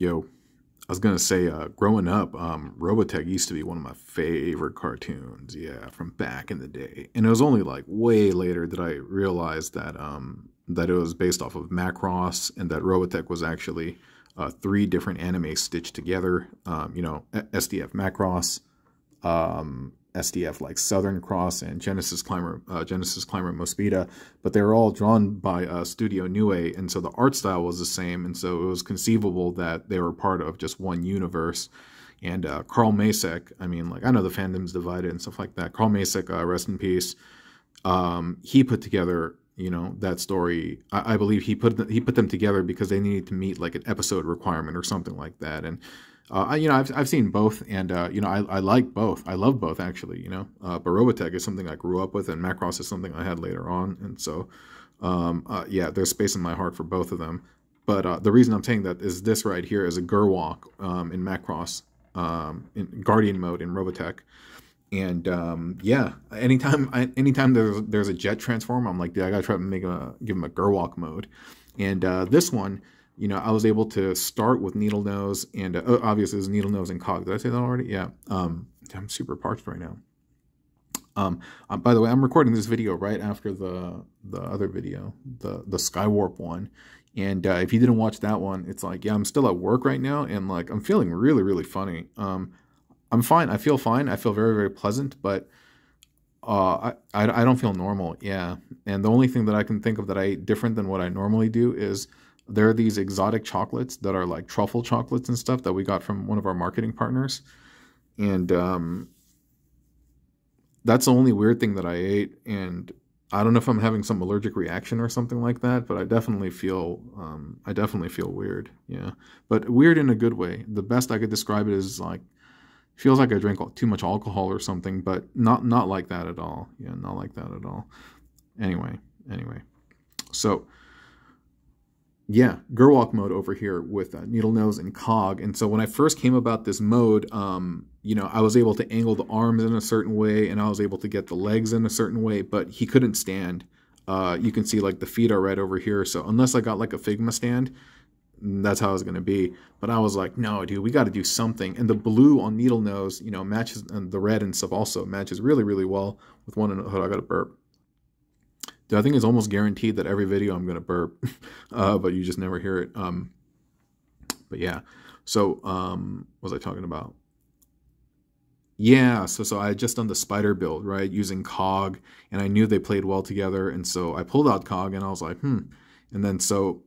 Yo, I was gonna say, uh, growing up, um, Robotech used to be one of my favorite cartoons. Yeah, from back in the day, and it was only like way later that I realized that um, that it was based off of Macross, and that Robotech was actually uh, three different anime stitched together. Um, you know, SDF Macross, um, SDF like Southern Cross and Genesis Climber, uh, Genesis Climber Mospeada, but they were all drawn by uh, Studio Nue, and so the art style was the same, and so it was conceivable that they were part of just one universe. And uh, Carl Macek, I mean, like I know the fandom's divided and stuff like that. Carl Macek, uh, rest in peace. Um, he put together, you know, that story. I, I believe he put he put them together because they needed to meet like an episode requirement or something like that, and uh, you know, I've, I've seen both, and uh, you know, I, I like both. I love both actually. You know, uh, but Robotech is something I grew up with, and Macross is something I had later on, and so um, uh, yeah, there's space in my heart for both of them. But uh, the reason I'm saying that is this right here is a Gerwalk um, in Macross, um, in Guardian mode in Robotech, and um, yeah, anytime I, anytime there's there's a jet transform, I'm like, I gotta try to make a give him a Gerwalk mode, and uh, this one you know, I was able to start with Needlenose and uh, obviously it was Needlenose and cog. Did I say that already? Yeah. Um, I'm super parched right now. Um, uh, by the way, I'm recording this video right after the the other video, the the Skywarp one. And uh, if you didn't watch that one, it's like, yeah, I'm still at work right now, and like I'm feeling really, really funny. Um, I'm fine. I feel fine. I feel very, very pleasant, but uh, I, I I don't feel normal. Yeah, and the only thing that I can think of that I different than what I normally do is there are these exotic chocolates that are like truffle chocolates and stuff that we got from one of our marketing partners. And um, that's the only weird thing that I ate. And I don't know if I'm having some allergic reaction or something like that, but I definitely feel um, I definitely feel weird. Yeah, but weird in a good way. The best I could describe it is like feels like I drank too much alcohol or something, but not not like that at all. Yeah, not like that at all. Anyway, anyway, so yeah, Gerwalk mode over here with uh, Needlenose and Cog. And so when I first came about this mode, um, you know, I was able to angle the arms in a certain way and I was able to get the legs in a certain way, but he couldn't stand. Uh, you can see like the feet are right over here. So unless I got like a Figma stand, that's how it's going to be. But I was like, no, dude, we got to do something. And the blue on Needlenose, you know, matches, and the red and stuff also matches really, really well with one. On, I got to burp. I think it's almost guaranteed that every video I'm going to burp, uh, but you just never hear it. Um, but yeah, so um, what was I talking about? Yeah, so so I had just done the spider build, right, using Cog, and I knew they played well together, and so I pulled out Cog, and I was like, hmm. And then so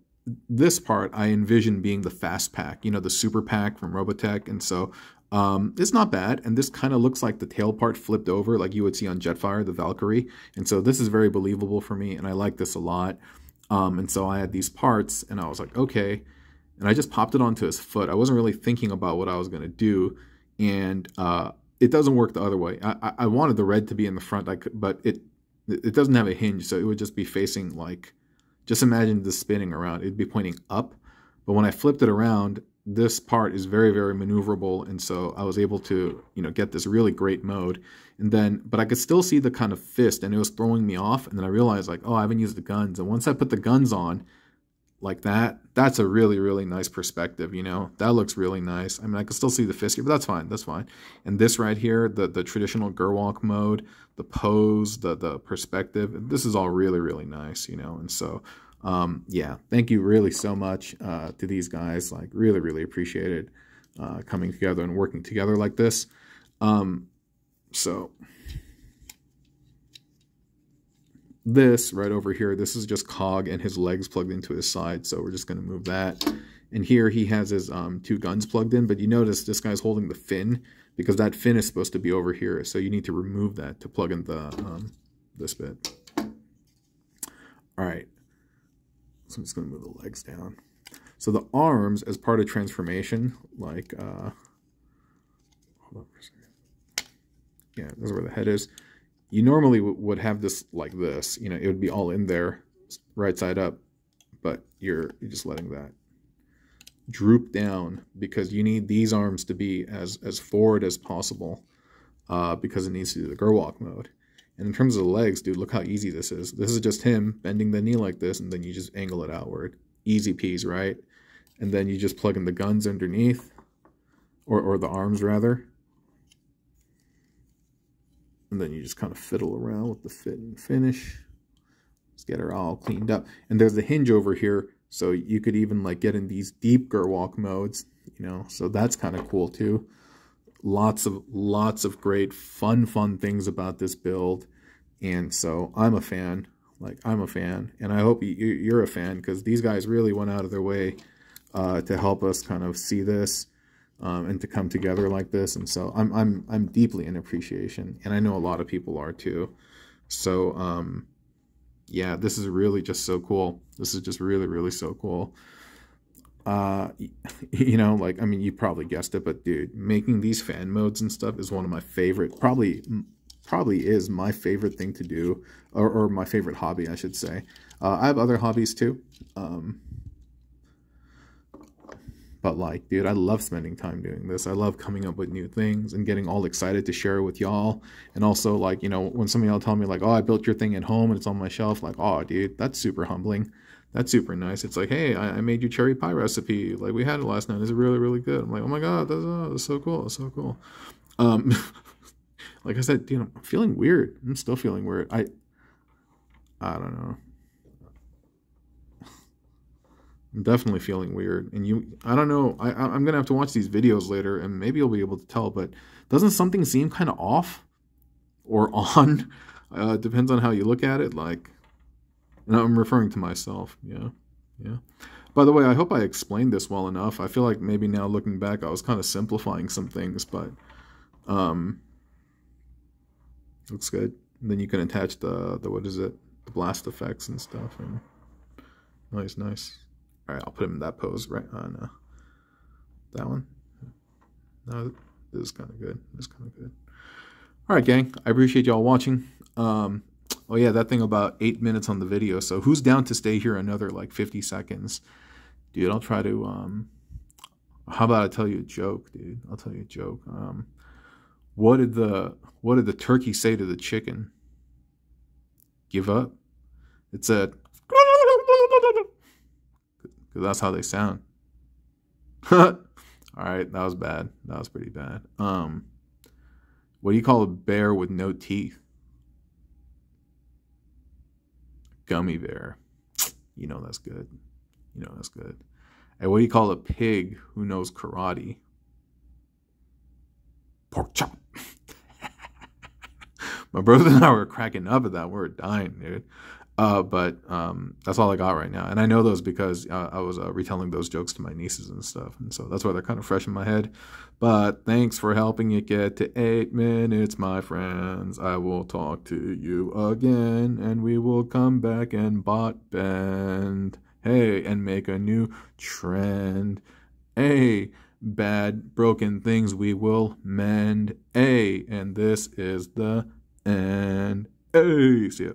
this part I envisioned being the fast pack, you know, the super pack from Robotech, and so um, it's not bad, and this kind of looks like the tail part flipped over, like you would see on Jetfire, the Valkyrie. And so this is very believable for me, and I like this a lot. Um, and so I had these parts, and I was like, okay. And I just popped it onto his foot. I wasn't really thinking about what I was going to do, and uh, it doesn't work the other way. I, I wanted the red to be in the front, I could, but it it doesn't have a hinge, so it would just be facing like, just imagine this spinning around. It'd be pointing up, but when I flipped it around, this part is very very maneuverable and so I was able to you know get this really great mode. And then but I could still see the kind of fist and it was throwing me off and then I realized like oh I haven't used the guns. And once I put the guns on like that that's a really really nice perspective you know? That looks really nice. I mean I can still see the fist here but that's fine that's fine. And this right here the the traditional Gerwalk mode the pose the the perspective this is all really really nice you know? And so um, yeah, thank you really so much uh, to these guys. Like, really, really appreciated uh, coming together and working together like this. Um, so, this right over here, this is just Cog and his legs plugged into his side. So we're just going to move that. And here he has his um, two guns plugged in, but you notice this guy's holding the fin because that fin is supposed to be over here. So you need to remove that to plug in the um, this bit. All right. So I'm just going to move the legs down. So the arms, as part of transformation, like, uh, hold on for a second. Yeah, this is where the head is. You normally would have this like this. You know, it would be all in there, right side up, but you're, you're just letting that droop down because you need these arms to be as, as forward as possible uh, because it needs to do the girl Gerwalk mode. And in terms of the legs, dude, look how easy this is. This is just him bending the knee like this, and then you just angle it outward. Easy peas, right? and then you just plug in the guns underneath, or, or the arms rather. And then you just kind of fiddle around with the fit and finish. Let's get her all cleaned up. And there's a hinge over here, so you could even like get in these deep Gerwalk modes, you know, so that's kind of cool too. Lots of, lots of great fun, fun things about this build. And so I'm a fan. Like, I'm a fan. And I hope you're a fan because these guys really went out of their way uh, to help us kind of see this um, and to come together like this. And so I'm I'm I'm deeply in appreciation, and I know a lot of people are too. So um, yeah, this is really just so cool. This is just really really so cool. Uh, you know, like I mean, you probably guessed it, but dude, making these fan modes and stuff is one of my favorite. Probably probably is my favorite thing to do, or, or my favorite hobby, I should say. Uh, I have other hobbies too. Um, but like, dude, I love spending time doing this. I love coming up with new things and getting all excited to share it with y'all. And also, like, you know, when some y'all tell me, like, oh, I built your thing at home and it's on my shelf, like, oh, dude, that's super humbling. That's super nice. It's like, hey, I, I made you cherry pie recipe. Like, we had it last night. It's really, really good. I'm like, oh my God, that's, oh, that's so cool. That's so cool. Um, like I said, you know, I'm feeling weird. I'm still feeling weird. I, I don't know. I'm definitely feeling weird. And you, I don't know. I, I'm gonna have to watch these videos later, and maybe you'll be able to tell. But doesn't something seem kind of off or on? Uh, depends on how you look at it. Like, and I'm referring to myself. Yeah, yeah. By the way, I hope I explained this well enough. I feel like maybe now looking back, I was kind of simplifying some things, but um, looks good. And then you can attach the the what is it, the blast effects and stuff. And nice, nice. All right, I'll put him in that pose right on uh, that one. No, this is kind of good. This is kind of good. All right, gang. I appreciate y'all watching. Um, oh yeah, that thing about eight minutes on the video. So who's down to stay here another like 50 seconds? Dude, I'll try to, um, how about I tell you a joke, dude? I'll tell you a joke. Um, what did the, what did the turkey say to the chicken? Give up? It said, because that's how they sound. All right, that was bad. That was pretty bad. Um, what do you call a bear with no teeth? Gummy bear. You know that's good. You know that's good. And what do you call a pig who knows karate? Pork chop. My brother and I were cracking up at that. We dying, dude. Uh, but um, that's all I got right now. And I know those because uh, I was uh, retelling those jokes to my nieces and stuff. And so that's why they're kind of fresh in my head. But thanks for helping it get to eight minutes, my friends. I will talk to you again and we will come back and bot bend. Hey, and make a new trend. Hey, bad, broken things we will mend. Hey, and this is the end. Hey, see ya.